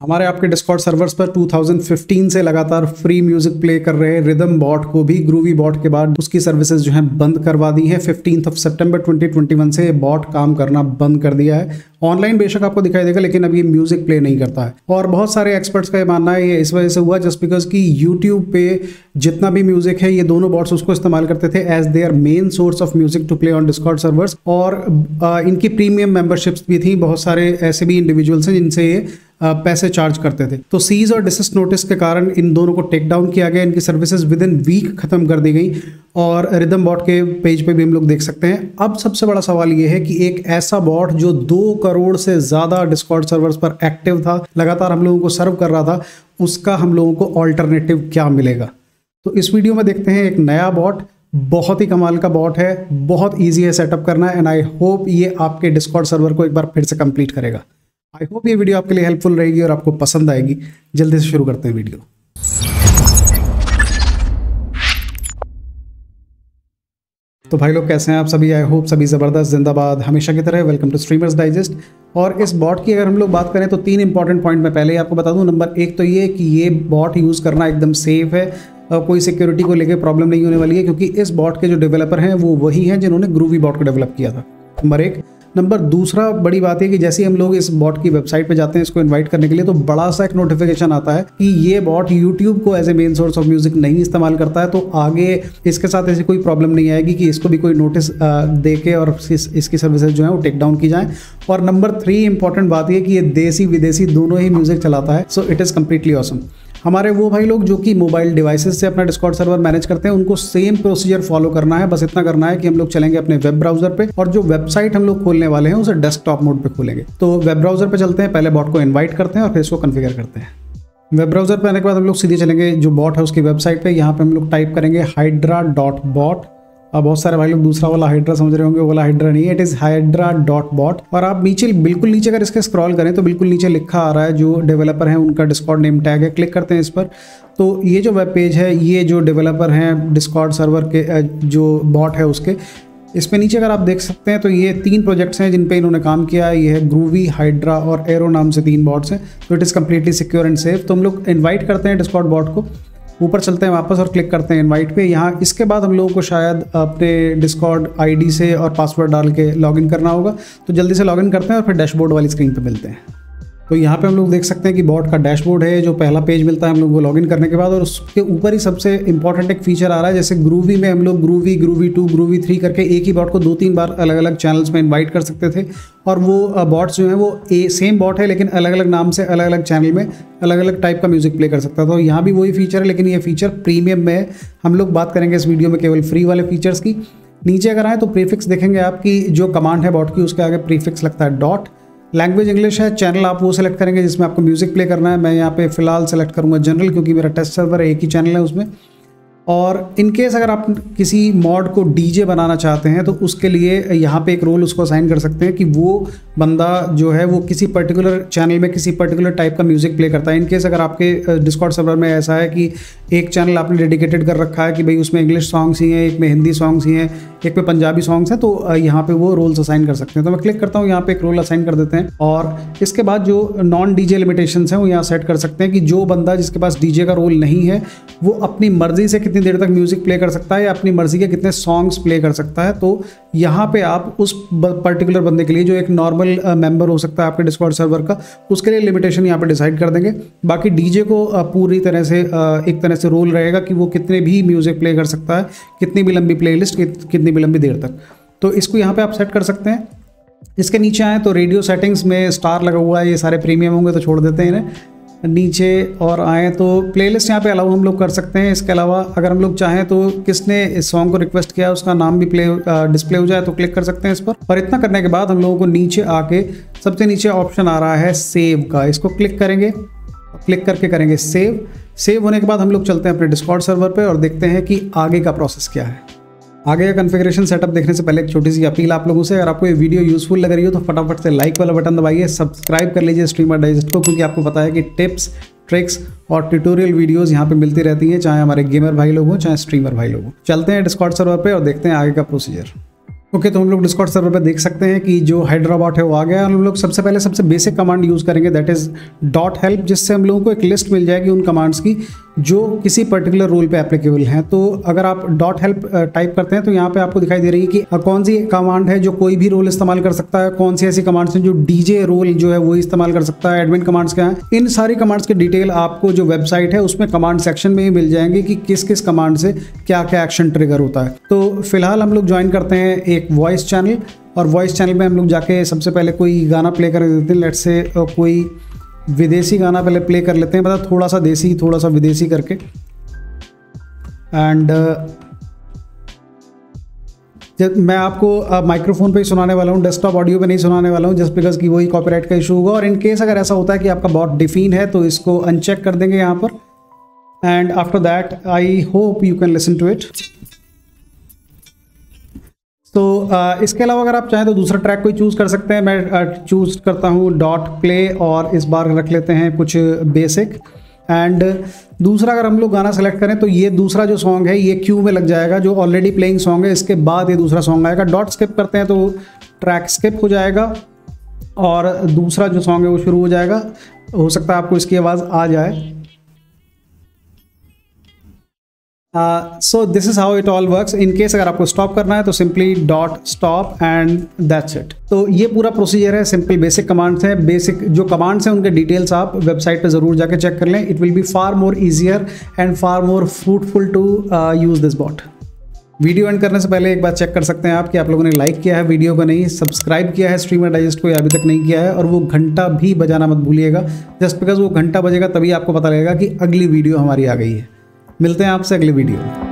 हमारे आपके Discord servers पर 2015 से लगातार फ्री म्यूज़िक प्ले कर रहे रिदम बॉट को भी ग्रूवी बॉट के बाद उसकी सर्विसेज़ जो है बंद करवा दी है। फिफ्टीन ऑफ़ सितंबर 2021 से बॉट काम करना बंद कर दिया है। ऑनलाइन बेशक आपको दिखाई देगा, लेकिन अब ये म्यूज़िक प्ले नहीं करता है। और बहुत सारे एक्सपर्ट्स का ये मानना है, ये इस वजह से हुआ जस्ट बिकॉज़ कि यूट्यूब पे जितना भी म्यूज़िक है, ये दोनों बॉट्स उसको इस्तेमाल करते थे as their main source of music to play on Discord servers और इनकी प्रीमियम मेंबरशिप्स भी थी, बहुत सारे ऐसे भी इंडिविजुअल्स हैं जिनसे ये पैसे चार्ज करते थे। तो सीज और डिसिस्ट नोटिस के कारण इन दोनों को टेक डाउन किया गया। इनकी सर्विसेज़ विद इन वीक खत्म कर दी गई और रिदम बॉट के पेज पे भी हम लोग देख सकते हैं। अब सबसे बड़ा सवाल ये है कि एक ऐसा बॉट जो दो करोड़ से ज़्यादा डिस्कॉर्ड सर्वर्स पर एक्टिव था, लगातार हम लोगों को सर्व कर रहा था, उसका हम लोगों को ऑल्टरनेटिव क्या मिलेगा? तो इस वीडियो में देखते हैं एक नया बॉट बहुत ही कमाल का बॉट है। बहुत ईजी है सेटअप करना एंड आई होप ये आपके डिस्कॉर्ड सर्वर को एक बार फिर से कंप्लीट करेगा। आई होप ये वीडियो आपके लिए हेल्पफुल रहेगी और आपको पसंद आएगी। जल्दी से शुरू करते हैं वीडियो तो भाई लोग, कैसे हैं आप सभी? आई होप सभी ज़बरदस्त, जिंदाबाद, हमेशा की तरह। वेलकम टू स्ट्रीमर्स डाइजेस्ट और इस बॉट की अगर हम लोग बात करें तो तीन इंपॉर्टेंट पॉइंट मैं पहले ही आपको बता दूँ। नंबर एक तो ये कि ये बॉट यूज़ करना एकदम सेफ़ है। और कोई सिक्योरिटी को लेकर प्रॉब्लम नहीं होने वाली है, क्योंकि इस बॉट के जो डेवलपर हैं, वो वही हैं जिन्होंने ग्रूवी बॉट को डेवलप किया था। नंबर एक नंबर दूसरा बड़ी बात है कि जैसे हम लोग इस बॉट की वेबसाइट पे जाते हैं इसको इनवाइट करने के लिए तो बड़ा सा एक नोटिफिकेशन आता है कि ये बॉट यूट्यूब को as a main source of music नहीं इस्तेमाल करता है। तो आगे इसके साथ ऐसी कोई प्रॉब्लम नहीं आएगी कि इसको भी कोई नोटिस दे के और इस, इसकी सर्विसेज़ जो है वो टेक डाउन की जाए। और नंबर थ्री इंपॉर्टेंट बात यह कि ये देसी विदेशी दोनों ही म्यूज़िक चलाता है। So it is completely awesome हमारे वो भाई लोग जो कि मोबाइल डिवाइसेस से अपना डिस्कॉर्ड सर्वर मैनेज करते हैं, उनको सेम प्रोसीजर फॉलो करना है। बस इतना करना है कि हम लोग चलेंगे अपने वेब ब्राउज़र पे और जो वेबसाइट हम लोग खोलने वाले हैं, उसे डेस्कटॉप मोड पे खोलेंगे। तो वेब ब्राउज़र पे चलते हैं, पहले बॉट को इन्वाइट करते हैं और फिर इसको कन्फिगर करते हैं। वेब ब्राउज़र पे आने के बाद हम लोग सीधे चलेंगे, जो बॉट है उसकी वेबसाइट पे। यहाँ पे हम लोग टाइप करेंगे हाइड्रा डॉट बॉट अब बहुत सारे भाई लोग दूसरा वाला हाइड्रा समझ रहे होंगे वाला हाइड्रा नहीं it is Hydra dot bot और आप नीचे बिल्कुल नीचे अगर इसके स्क्रॉल करें तो बिल्कुल नीचे लिखा आ रहा है जो डेवलपर है, उनका डिस्कॉर्ड नेम टैग है क्लिक करते हैं इस पर। तो ये जो वेब पेज है, ये जो डेवलपर हैं डिस्कॉर्ड सर्वर के जो बॉट है उसके, इस पे नीचे अगर आप देख सकते हैं तो ये तीन प्रोजेक्ट्स हैं जिन पे इन्होंने काम किया है। ये है ग्रूवी हाइड्रा और एरो नाम से तीन बॉट्स हैं तो it is completely secure and safe तो हम लोग इन्वाइट करते हैं डिस्कॉर्ड बॉट को। ऊपर चलते हैं वापस और क्लिक करते हैं इनवाइट पे। यहाँ इसके बाद हम लोगों को शायद अपने डिस्कॉर्ड आईडी से और पासवर्ड डाल के लॉगिन करना होगा। तो जल्दी से लॉगिन करते हैं और फिर डैशबोर्ड वाली स्क्रीन पे मिलते हैं। तो यहाँ पे हम लोग देख सकते हैं कि बॉट का डैशबोर्ड है, जो पहला पेज मिलता है हम लोग वो लॉगिन करने के बाद, और उसके ऊपर ही सबसे इंपॉर्टेंट एक फीचर आ रहा है, जैसे ग्रूवी में हम लोग groovy groovy two groovy three करके एक ही बॉट को दो तीन बार अलग अलग चैनल्स में इन्वाइट कर सकते थे। और वो बॉट्स जो हैं वो ए सेम बॉट है, लेकिन अलग अलग नाम से अलग अलग चैनल में अलग अलग टाइप का म्यूज़िक प्ले कर सकता था। तो यहाँ भी वही फीचर है, लेकिन ये फीचर प्रीमियम में है। हम लोग बात करेंगे इस वीडियो में केवल फ्री वाले फीचर्स की। नीचे अगर आए तो प्रीफिक्स देखेंगे आपकी जो कमांड है बॉट की, उसके आगे प्रीफिक्स लगता है डॉट लैंग्वेज इंग्लिश है चैनल आप वो सेलेक्ट करेंगे जिसमें आपको म्यूज़िक प्ले करना है। मैं यहाँ पे फ़िलहाल सेलेक्ट करूँगा जनरल क्योंकि मेरा टेस्ट सर्वर एक ही चैनल है उसमें। और इन केस अगर आप किसी मॉड को डीजे बनाना चाहते हैं तो उसके लिए यहाँ पे एक रोल उसको असाइन कर सकते हैं कि वो बंदा जो है वो किसी पर्टिकुलर चैनल में किसी पर्टिकुलर टाइप का म्यूज़िक प्ले करता है। इनकेस अगर आपके डिस्कॉर्ड सर्वर में ऐसा है कि एक चैनल आपने डेडिकेटेड कर रखा है कि भाई उसमें इंग्लिश सॉन्ग्स ही हैं, एक में हिंदी सॉन्ग्स ही हैं, एक में पंजाबी सॉन्ग्स हैं तो यहाँ पे वो रोल्स असाइन कर सकते हैं। तो मैं क्लिक करता हूँ, यहाँ पे एक रोल असाइन कर देते हैं। और इसके बाद जो नॉन डीजे लिमिटेशन हैं, वो यहाँ सेट कर सकते हैं कि जो बंदा जिसके पास डीजे का रोल नहीं है, वो अपनी मर्ज़ी से कितनी देर तक म्यूज़िक प्ले कर सकता है या अपनी मर्ज़ी के कितने सॉन्ग्स प्ले कर सकता है। तो यहाँ पे आप उस पर्टिकुलर बंदे के लिए जो एक नॉर्मल मेंबर हो सकता है आपके डिस्कॉर्ड सर्वर का, उसके लिए लिमिटेशन यहाँ पे डिसाइड कर देंगे। बाकी डीजे को पूरी तरह से एक तरह से रोल रहेगा कि वो कितने भी म्यूज़िक प्ले कर सकता है, कितनी भी लंबी प्ले लिस्ट कितनी भी लंबी देर तक। तो इसको यहाँ पर आप सेट कर सकते हैं। इसके नीचे आएँ तो रेडियो सेटिंग्स में स्टार लगा हुआ है, ये सारे प्रीमियम होंगे तो छोड़ देते हैं इन्हें। नीचे और आए तो प्लेलिस्ट यहाँ पे अलाउ हम लोग कर सकते हैं। इसके अलावा अगर हम लोग चाहें तो किसने इस सॉन्ग को रिक्वेस्ट किया, उसका नाम भी प्ले डिस्प्ले हो जाए तो क्लिक कर सकते हैं इस पर। और इतना करने के बाद हम लोगों को नीचे आके सबसे नीचे ऑप्शन आ रहा है सेव का। इसको क्लिक करेंगे क्लिक करके करेंगे सेव सेव होने के बाद हम लोग चलते हैं अपने डिस्कॉर्ड सर्वर पर और देखते हैं कि आगे का प्रोसेस क्या है। आगे का कन्फिग्रेशन सेटअप देखने से पहले एक छोटी सी अपील आप लोगों से अगर आपको ये वीडियो यूजफुल लग रही हो तो फटाफट से लाइक वाला बटन दबाइए सब्सक्राइब कर लीजिए स्ट्रीमर डाइजेस्ट को क्योंकि आपको पता है कि टिप्स ट्रिक्स और ट्यूटोरियल वीडियोस यहाँ पे मिलती रहती हैं चाहे हमारे गेमर भाई लोग हों चाहे स्ट्रीमर भाई लोग हों। चलते हैं डिस्कॉर्ड सर्वर पे और देखते हैं आगे का प्रोसीजर ओके okay, तो हम लोग डिस्कॉर्ड सर्वर पर देख सकते हैं कि जो हैदराबाद है वो आ गया। हम लोग सबसे पहले सबसे बेसिक कमांड यूज़ करेंगे दैट इज़ डॉट हेल्प जिससे हम लोगों को एक लिस्ट मिल जाएगी उन कमांड्स की जो किसी पर्टिकुलर रोल पे एप्लीकेबल हैं तो अगर आप डॉट हेल्प टाइप करते हैं तो यहाँ पे आपको दिखाई दे रही है कि कौन सी कमांड है जो कोई भी रोल इस्तेमाल कर सकता है, कौन सी ऐसी कमांड्स हैं जो डीजे रोल जो है वो इस्तेमाल कर सकता है एडमिन कमांड्स क्या हैं। इन सारी कमांड्स की डिटेल आपको जो वेबसाइट है, उसमें कमांड सेक्शन में ही मिल जाएँगे कि किस किस कमांड से क्या क्या एक्शन ट्रिगर होता है। तो फ़िलहाल हम लोग ज्वाइन करते हैं एक वॉइस चैनल और वॉइस चैनल में हम लोग जाके सबसे पहले कोई गाना प्ले कर देते हैं। लेट से कोई विदेशी गाना पहले प्ले कर लेते हैं। मतलब थोड़ा सा देसी थोड़ा सा विदेशी करके। एंड uh, मैं आपको माइक्रोफोन पे ही सुनाने वाला हूँ डेस्कटॉप ऑडियो पे नहीं सुनाने वाला हूँ जस्ट बिकॉज़ कि वही कॉपीराइट का इशू होगा। और इन केस अगर ऐसा होता है कि आपका बहुत डिफीन है तो इसको अनचेक कर देंगे यहाँ पर। And after that I hope you can listen to it तो इसके अलावा अगर आप चाहें तो दूसरा ट्रैक कोई चूज़ कर सकते हैं। मैं चूज़ करता हूँ डॉट प्ले और इस बार रख लेते हैं कुछ बेसिक एंड दूसरा अगर हम लोग गाना सेलेक्ट करें तो ये दूसरा जो सॉन्ग है, ये क्यू में लग जाएगा, जो ऑलरेडी प्लेइंग सॉन्ग है, इसके बाद ये दूसरा सॉन्ग आएगा। डॉट स्किप करते हैं तो ट्रैक स्किप हो जाएगा और दूसरा जो सॉन्ग है वो शुरू हो जाएगा। हो सकता है आपको इसकी आवाज़ आ जाए। So this is how it all works in case अगर आपको स्टॉप करना है तो simply dot stop and that's it तो ये पूरा प्रोसीजर है सिंपल बेसिक कमांड्स हैं। बेसिक जो कमांड्स हैं, उनके डिटेल्स आप वेबसाइट पे ज़रूर जाके चेक कर लें। It will be far more easier and far more fruitful to use this bot video end करने से पहले एक बार चेक कर सकते हैं आप कि आप लोगों ने लाइक किया है वीडियो को नहीं सब्सक्राइब किया है स्ट्रीमर डाइजेस्ट को अभी तक नहीं किया है, और वो घंटा भी बजाना मत भूलिएगा। जस्ट बिकॉज़ वो घंटा बजेगा तभी आपको पता लगेगा कि अगली वीडियो हमारी आ गई है। मिलते हैं आपसे अगले वीडियो में।